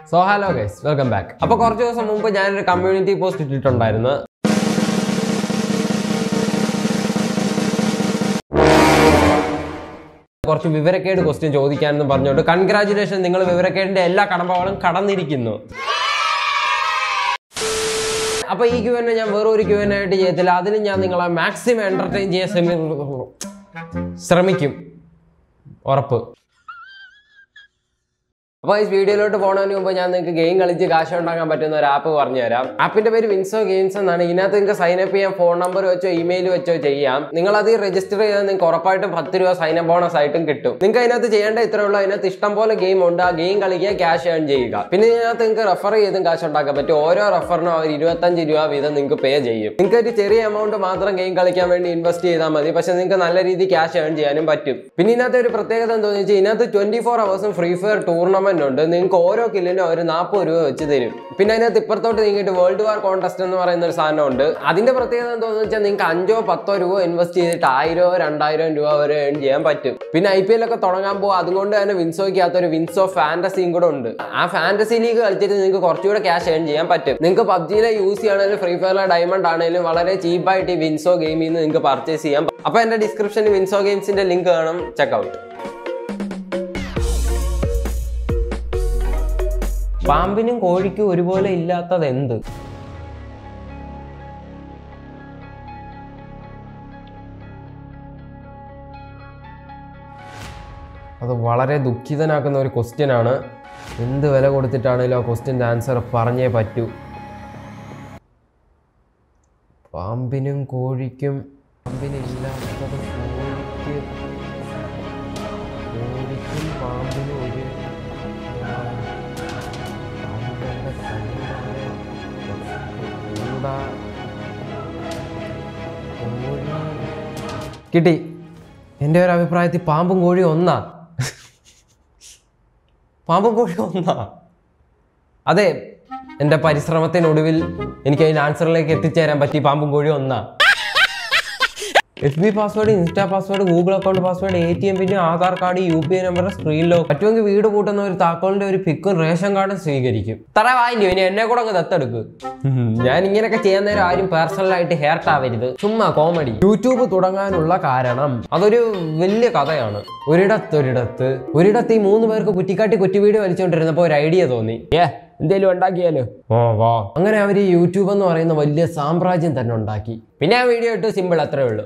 So hello guys welcome back അപ്പോൾ കുറച്ച് ദിവസം മുമ്പ് ഞാനൊരു കമ്മ്യൂണിറ്റി പോസ്റ്റ് ഇട്ടിട്ടുണ്ടായിരുന്നു. കുറച്ച് വിവരക്കേട് ക്വസ്റ്റ്യൻ ചോദിക്കാനെന്ന് പറഞ്ഞുകൊണ്ട് കൺഗ്രാചുലേഷൻ നിങ്ങൾ വിവരക്കേടിന്റെ എല്ലാ കടമ്പകളും കടന്നിരിക്കുന്നു. അപ്പൊ ഈ ക്യൂ ഞാൻ വേറൊരു ക്യൂ ആയിട്ട് ചെയ്യത്തില്ല. അതിന് ഞാൻ നിങ്ങളെ മാക്സിമം എന്റർടൈൻ ചെയ്യാൻ ശ്രമിക്കും. ഉറപ്പ്. അപ്പോൾ ഈ വീഡിയോയിലോട്ട് പോകുന്നതിന് മുമ്പ് ഞാൻ നിങ്ങൾക്ക് ഗെയിം കളിച്ച് കാശ് ഉണ്ടാക്കാൻ പറ്റുന്ന ഒരു ആപ്പ് പറഞ്ഞു തരാം ആപ്പിന്റെ പേര് വിൻസോ ഗെയിംസ് എന്നാണ്. ഇതിനകത്ത് നിങ്ങൾക്ക് സൈനപ്പ് ചെയ്യാൻ ഫോൺ നമ്പർ വെച്ചോ ഇമെയിൽ വെച്ചോ ചെയ്യാം. നിങ്ങൾ അത് രജിസ്റ്റർ ചെയ്താൽ നിങ്ങൾക്ക് ഉറപ്പായിട്ടും പത്ത് രൂപ സൈൻ അപ്പ് ബോണസ് ആയിട്ടും കിട്ടും. നിങ്ങൾക്ക് അതിനകത്ത് ചെയ്യേണ്ട ഇത്രേ ഉള്ളൂ. അതിനകത്ത് ഇഷ്ടം പോലെ ഗെയിം ഉണ്ട്. ആ ഗെയിം കളിക്കുക ക്യാഷ് ഏൺ ചെയ്യുക. പിന്നെ ഇതിനകത്ത് നിങ്ങൾക്ക് റെഫർ ചെയ്തും കാശ് ഉണ്ടാക്കാൻ പറ്റും. ഓരോ റെഫറിനും അവർ ഇരുപത്തഞ്ച് രൂപ വീതം നിങ്ങൾക്ക് പേ ചെയ്യും. നിങ്ങൾക്ക് ഒരു ചെറിയ എമൗണ്ട് മാത്രം ഗെയിം കളിക്കാൻ വേണ്ടി ഇൻവെസ്റ്റ് ചെയ്താൽ മതി. പക്ഷെ നിങ്ങൾക്ക് നല്ല രീതിയിൽ ക്യാഷ് ഏൺ ചെയ്യാനും പറ്റും. പിന്നെ ഇതിനകത്ത് ഒരു പ്രത്യേകത എന്താണെന്ന് വെച്ചാൽ ഇതിനകത്ത് ട്വന്റി ഫോർ അവേഴ്സും ഫ്രീ ഫയർ ടൂർണമെന്റ് ഉണ്ട് നിങ്ങൾക്ക് ഓരോ കില്ലിനും ഒരു നാൽപ്പത് രൂപ വെച്ച് തരും. പിന്നെ അതിനകത്ത് ഇപ്പുറത്തോട്ട് നീങ്ങിയിട്ട് വേൾഡ് വാർ കോൺടെസ്റ്റ് എന്ന് പറയുന്ന ഒരു സാധനം ഉണ്ട് അതിന്റെ പ്രത്യേകത എന്താണെന്ന് വെച്ചാൽ നിങ്ങൾക്ക് അഞ്ചോ പത്തോ രൂപ ഇൻവെസ്റ്റ് ചെയ്തിട്ട് ആയിരോ രണ്ടായിരം രൂപ വരെ ഏൺ ചെയ്യാൻ പറ്റും. പിന്നെ ഐ പി എൽ ഒക്കെ തുടങ്ങാൻ പോകും അതുകൊണ്ട് തന്നെ വിൻസോയ്ക്കകത്ത് ഒരു വിൻസോ ഫാന്റസിയും കൂടെ ഉണ്ട്. ആ ഫാന്റസി ലീഗ് കളിച്ചിട്ട് നിങ്ങൾക്ക് കുറച്ചുകൂടെ ക്യാഷ് ഏൺ ചെയ്യാൻ പറ്റും. നിങ്ങൾക്ക് പബ്ജിയിലെ യൂസ് ചെയ്യണമെങ്കിലും ഫ്രീ ഫയറിലെ ഡയമണ്ട് ആണെങ്കിലും വളരെ ചീപ്പായിട്ട് ഈ വിൻസോ ഗെയിമിൽ നിന്ന് നിങ്ങൾക്ക് പർച്ചേസ് ചെയ്യാം അപ്പൊ എന്റെ ഡിസ്ക്രിപ്ഷനിൽ വിൻസോ ഗെയിംസിന്റെ ലിങ്ക് കാണും ചെക്കൗട്ട് പാമ്പിനും കോഴിക്കും ഒരുപോലെ ഇല്ലാത്തത് എന്ത്? അത് വളരെ ദുഃഖിതനാക്കുന്ന ഒരു ക്വസ്റ്റ്യൻ ആണ്. എന്ത് വില കൊടുത്തിട്ടാണെങ്കിലും ആ ക്വസ്റ്റ്യന്റെ ആൻസർ പറഞ്ഞേ പറ്റൂ. പാമ്പിനും കോഴിക്കും പാമ്പിനില്ലാത്തതും കോഴിക്ക് കോഴിക്കും പാമ്പിനും ഒരു കിട്ടി. എന്റെ ഒരു അഭിപ്രായത്തിൽ പാമ്പും കോഴിയും ഒന്നാ. പാമ്പും കോഴിയും ഒന്നാ. അതെ എന്റെ പരിശ്രമത്തിനൊടുവിൽ എനിക്ക് അതിന് ആൻസറിലേക്ക് എത്തിച്ചേരാൻ പറ്റി പാമ്പും കോഴിയും ഒന്നാ. F B password insta password Google account password A T M പിന്നെ Aadhaar card U P I number screen lock പറ്റുമെങ്കിൽ വീട് കൂട്ടുന്ന ഒരു താക്കോലിന്റെ ഒരു പിക്കും റേഷൻ കാർഡും സ്വീകരിക്കും. തറ വാങ്ങിയോ ഇനി എന്നെ കൂടെ അങ്ങ് ദത്തെടുക്ക്. ഞാൻ ഇങ്ങനെയൊക്കെ ചെയ്യാൻ നേരം ആരും പേഴ്സണലായിട്ട് ഹേർട്ട് ആവരുത് ചുമ്മാ കോമഡി യൂട്യൂബ് തുടങ്ങാനുള്ള കാരണം അതൊരു വലിയ കഥയാണ്. ഒരിടത്തൊരിടത്ത് ഒരിടത്ത് ഈ മൂന്ന് പേർക്ക് കുറ്റിക്കാട്ടി കുറ്റി വീട് വലിച്ചുകൊണ്ടിരുന്നപ്പോൾ ഒരു ഐഡിയ തോന്നി. ഏ എന്തേലും ഉണ്ടാക്കിയാലോ? ഓ വാ. അങ്ങനെ അവർ യൂട്യൂബ് എന്ന് പറയുന്ന വലിയ സാമ്രാജ്യം തന്നെ ഉണ്ടാക്കി. പിന്നെ ആ വീഡിയോ ഇട്ട് സിമ്പിൾ അത്രേ ഉള്ളൂ.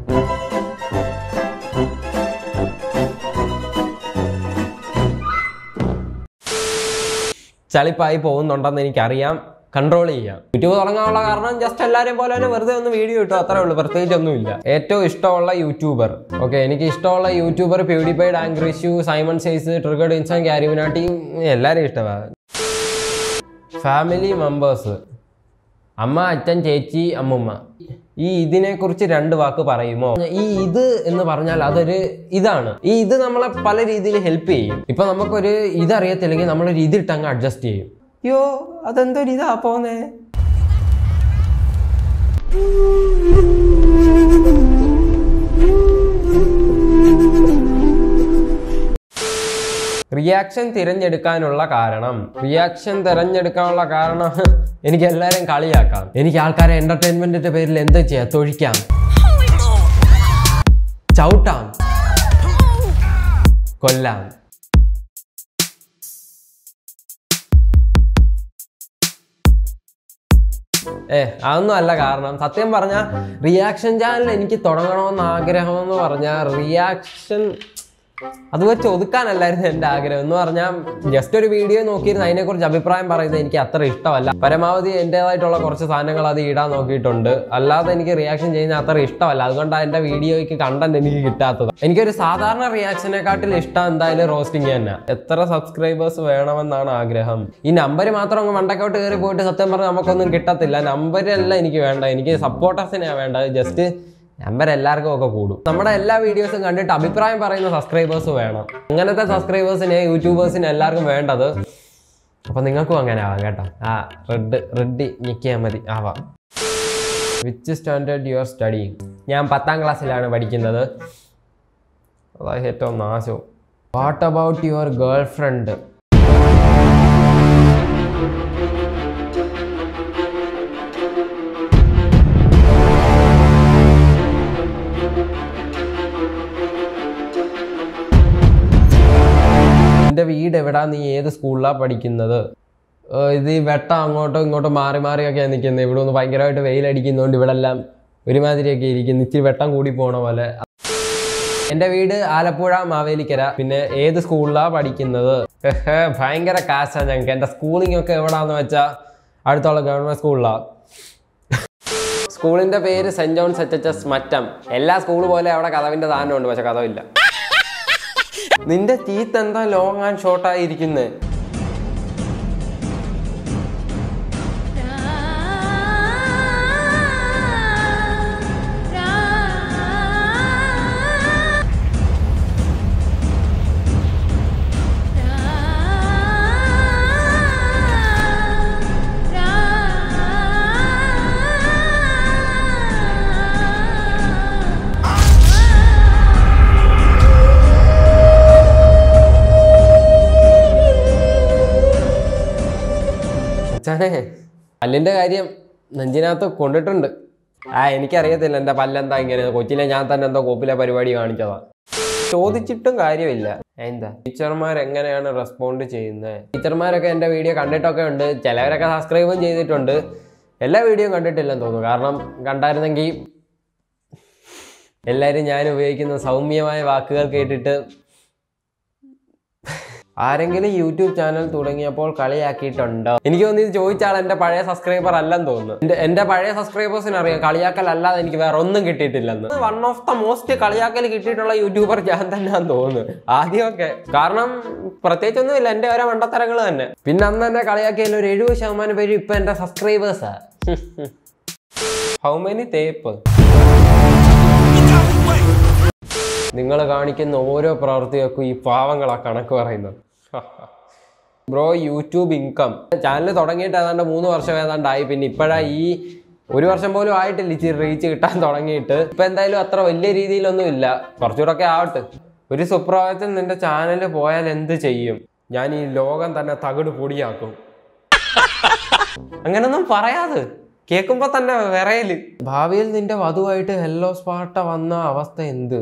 ചളിപ്പായി പോകുന്നുണ്ടെന്ന് എനിക്കറിയാം. കൺട്രോൾ ചെയ്യാം. യൂട്യൂബ് തുടങ്ങാനുള്ള കാരണം ജസ്റ്റ് എല്ലാവരെയും പോലെ തന്നെ വെറുതെ ഒന്ന് വീഡിയോ ഇട്ടു. അത്രേ ഉള്ളൂ. പ്രത്യേകിച്ച് ഒന്നുമില്ല. ഏറ്റവും ഇഷ്ടമുള്ള യൂട്യൂബർ. ഓക്കെ എനിക്ക് ഇഷ്ടമുള്ള യൂട്യൂബർ പ്യൂഡിഫൈഡ് ആംഗ്രിഷ്യൂ സൈമൺ സൈസ് ട്രിഗർഡ് ഇൻസാൻ ക്യാരിമിനാട്ടി എല്ലാവരും ഇഷ്ടമാണ് ഫാമിലി മെമ്പേഴ്സ് അമ്മ അച്ഛൻ ചേച്ചി അമ്മുമ്മ. ഈ ഇതിനെ കുറിച്ച് രണ്ട് വാക്ക് പറയുമോ? ഈ ഇത് എന്ന് പറഞ്ഞാൽ അതൊരു ഇതാണ്. ഈ ഇത് നമ്മളെ പല രീതിയിൽ ഹെൽപ്പ് ചെയ്യും. ഇപ്പൊ നമുക്കൊരു ഇത് ഇതറിയത്തില്ലെങ്കിൽ നമ്മളൊരു ഇതിട്ട് അങ്ങ് അഡ്ജസ്റ്റ് ചെയ്യും. അയ്യോ അതെന്തൊരു ഇതാ പോന്നേ? റിയാക്ഷൻ തിരഞ്ഞെടുക്കാനുള്ള കാരണം. റിയാക്ഷൻ തിരഞ്ഞെടുക്കാനുള്ള കാരണം എനിക്ക് എല്ലാവരും കളിയാക്കാം. എനിക്ക് ആൾക്കാരെ എന്റർടൈൻമെന്റിന്റെ പേരിൽ എന്ത് ചെയ്യാം? തൊഴിക്കാം. ചവിട്ടാം. കൊല്ലാം. ഏ അതൊന്നും അല്ല കാരണം. സത്യം പറഞ്ഞ റിയാക്ഷൻ ചാനൽ എനിക്ക് തുടങ്ങണമെന്ന് ആഗ്രഹം എന്ന് പറഞ്ഞാൽ റിയാക്ഷൻ അത് വെച്ച് എന്റെ ആഗ്രഹം. എന്ന് പറഞ്ഞാൽ ജസ്റ്റ് ഒരു വീഡിയോ നോക്കിയിരുന്ന അതിനെക്കുറിച്ച് അഭിപ്രായം പറയുന്നത് എനിക്ക് അത്ര ഇഷ്ടമല്ല. പരമാവധി എന്റേതായിട്ടുള്ള കുറച്ച് സാധനങ്ങൾ അത് ഇടാൻ നോക്കിയിട്ടുണ്ട്. അല്ലാതെ എനിക്ക് റിയാക്ഷൻ ചെയ്യുന്ന അത്ര ഇഷ്ടമല്ല. അതുകൊണ്ടാണ് എന്റെ വീഡിയോയ്ക്ക് കണ്ടന്റ് എനിക്ക് കിട്ടാത്തത്. എനിക്കൊരു സാധാരണ റിയാക്ഷനെക്കാട്ടിൽ ഇഷ്ടം എന്തായാലും റോസ്റ്റിംഗ് തന്നെ. എത്ര സബ്സ്ക്രൈബേഴ്സ് വേണമെന്നാണ് ആഗ്രഹം. ഈ നമ്പർ മാത്രം അങ്ങ് മണ്ടക്കോട്ട് കയറി പോയിട്ട് സത്യം പറഞ്ഞാൽ നമുക്കൊന്നും കിട്ടത്തില്ല. നമ്പരല്ല എനിക്ക് വേണ്ട. എനിക്ക് സപ്പോർട്ടേഴ്സിനെയാണ് വേണ്ടത്. ജസ്റ്റ് നമ്പർ എല്ലാവർക്കും ഒക്കെ കൂടും. നമ്മുടെ എല്ലാ വീഡിയോസും കണ്ടിട്ട് അഭിപ്രായം പറയുന്ന സബ്സ്ക്രൈബേഴ്സ് വേണം. അങ്ങനത്തെ സബ്സ്ക്രൈബേഴ്സിനെ യൂട്യൂബേഴ്സിന് എല്ലാവർക്കും വേണ്ടത്. അപ്പൊ നിങ്ങൾക്കും അങ്ങനെ ആവാം കേട്ടോ. ആ റെഡ് റെഡി ഞെക്കിയാൽ മതി. ആവാം. Which standard you are studying ഞാൻ പത്താം ക്ലാസ്സിലാണ് പഠിക്കുന്നത്. അതായത് ഏറ്റവും നാശവും. What about your girlfriend എവിടാ? നീ ഏത് സ്കൂളിലാണ് പഠിക്കുന്നത്? ഇത് ഈ വെട്ടം അങ്ങോട്ടും ഇങ്ങോട്ടും മാറി മാറിയൊക്കെയാണ് നിൽക്കുന്നത് ഇവിടെ ഒന്ന് ഭയങ്കരമായിട്ട് വെയിലടിക്കുന്നതുകൊണ്ട് ഇവിടെ എല്ലാം ഒരുമാതിരിയൊക്കെ ഇരിക്കുന്നു. ഇച്ചിരി വെട്ടം കൂടി പോണ പോലെ. എന്റെ വീട് ആലപ്പുഴ മാവേലിക്കര. പിന്നെ ഏത് സ്കൂളിലാണ് പഠിക്കുന്നത്? ഭയങ്കര കാശാണ് ഞങ്ങൾക്ക് എന്റെ സ്കൂളിംഗ് ഒക്കെ എവിടാന്ന് വെച്ചാൽ അടുത്തുള്ള ഗവൺമെന്റ് സ്കൂളിലാണ് സ്കൂളിന്റെ പേര് Saint John's H H S Mattam. എല്ലാ സ്കൂൾ പോലെ അവിടെ കഥവിന്റെ താനുണ്ട് പക്ഷെ കഥവില്ല. നിന്റെ ടീത്ത് എന്താ ലോങ് ആൻഡ് ഷോർട്ട് ആയിരിക്കുന്നത് അച്ഛനെ പല്ലിന്റെ കാര്യം നെഞ്ചിനകത്ത് കൊണ്ടിട്ടുണ്ട്. ആ എനിക്കറിയത്തില്ല എന്റെ പല്ലെന്താ ഇങ്ങനെ. കൊച്ചിലെ ഞാൻ തന്നെ എന്തോ കോപ്പിലെ പരിപാടി കാണിച്ചതാ. ചോദിച്ചിട്ടും കാര്യമില്ല. എന്താ? ടീച്ചർമാർ എങ്ങനെയാണ് റെസ്പോണ്ട് ചെയ്യുന്നത് ടീച്ചർമാരൊക്കെ എന്റെ വീഡിയോ കണ്ടിട്ടൊക്കെ ഉണ്ട്. ചിലവരൊക്കെ സബ്സ്ക്രൈബും ചെയ്തിട്ടുണ്ട്. എല്ലാ വീഡിയോയും കണ്ടിട്ടില്ലെന്ന് തോന്നുന്നു. കാരണം കണ്ടായിരുന്നെങ്കിൽ എല്ലാവരും ഞാൻ ഉപയോഗിക്കുന്ന സൗമ്യമായ വാക്കുകൾ കേട്ടിട്ട് ആരെങ്കിലും യൂട്യൂബ് ചാനൽ തുടങ്ങിയപ്പോൾ കളിയാക്കിയിട്ടുണ്ടോ? എനിക്ക് തോന്നി ഇത് ചോദിച്ചാൽ എന്റെ പഴയ സബ്സ്ക്രൈബർ അല്ലെന്ന് തോന്നുന്നു. എന്റെ പഴയ സബ്സ്ക്രൈബേഴ്സിന് അറിയാം കളിയാക്കൽ അല്ലാതെ എനിക്ക് വേറെ ഒന്നും കിട്ടിയിട്ടില്ലെന്ന്. വൺ ഓഫ് ദ മോസ്റ്റ് കളിയാക്കൽ കിട്ടിയിട്ടുള്ള യൂട്യൂബർ ഞാൻ തന്നെയാന്ന് തോന്നുന്നു. ആദ്യമൊക്കെ. കാരണം പ്രത്യേകിച്ചൊന്നുമില്ല എന്റെ ഓരോ മണ്ടത്തരങ്ങൾ തന്നെ. പിന്നെ അന്ന് തന്നെ കളിയാക്കിയതിൽ ഒരു എഴുപത് ശതമാനം പേര് ഇപ്പൊ എന്റെ സബ്സ്ക്രൈബേഴ്സാ ഹൗ മെനി തേപ്പ് നിങ്ങൾ കാണിക്കുന്ന ഓരോ പ്രവൃത്തികൾക്കും ഈ പാവങ്ങളാ കണക്ക് പറയുന്നത്. ബ്രോ യൂട്യൂബ് ഇൻകം ചാനൽ തുടങ്ങിയിട്ട് ഏതാണ്ട് മൂന്ന് വർഷം ഏതാണ്ടായി. പിന്നെ ഇപ്പോഴാ ഈ ഒരു വർഷം പോലും ആയിട്ടില്ല ഇച്ചിരി റീച്ച് കിട്ടാൻ തുടങ്ങിയിട്ട്. ഇപ്പൊ എന്തായാലും അത്ര വലിയ രീതിയിലൊന്നും ഇല്ല. കുറച്ചുകൂടെ ഒക്കെ ആവട്ടെ. ഒരു സുപ്രഭാതത്തിൽ നിന്റെ ചാനൽ പോയാൽ എന്ത് ചെയ്യും? ഞാൻ ഈ ലോകം തന്നെ തകിട് പൊടിയാക്കും. അങ്ങനൊന്നും പറയാതെ. കേൾക്കുമ്പോ തന്നെ വിറയൽ. ഭാവിയിൽ നിന്റെ വധുവായിട്ട് ഹെല്ലോ സ്പാർട്ട വന്ന അവസ്ഥ എന്ത്?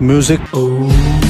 music. Oh.